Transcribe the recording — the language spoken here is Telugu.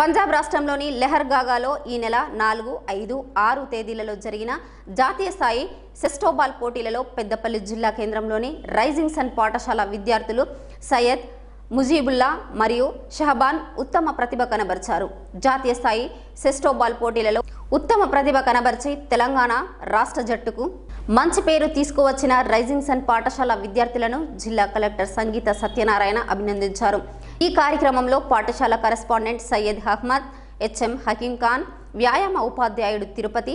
పంజాబ్ రాష్ట్రంలోని లెహర్గాగాలో ఈ నెల నాలుగు ఐదు ఆరు తేదీలలో జరిగిన జాతీయ స్థాయి సెస్టోబాల్ పోటీలలో పెద్దపల్లి జిల్లా కేంద్రంలోని రైజింగ్ సన్ పాఠశాల విద్యార్థులు సయ్యద్ ముజీబుల్లా మరియు షహబాన్ ఉత్తమ ప్రతిభ కనబరిచారు. జాతీయ స్థాయి సెస్టోబాల్ పోటీలలో ఉత్తమ ప్రతిభ కనబరిచి తెలంగాణ రాష్ట్ర జట్టుకు మంచి పేరు తీసుకువచ్చిన రైజింగ్ సన్ పాఠశాల విద్యార్థులను జిల్లా కలెక్టర్ సంగీత సత్యనారాయణ అభినందించారు. ఈ కార్యక్రమంలో పాఠశాల కరస్పాండెంట్ సయ్యద్ అహ్మద్ హెచ్ఎం హకీం ఖాన్ వ్యాయామ ఉపాధ్యాయుడు తిరుపతి